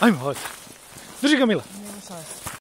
Ajmo, ovdje. Drži ga, Mila.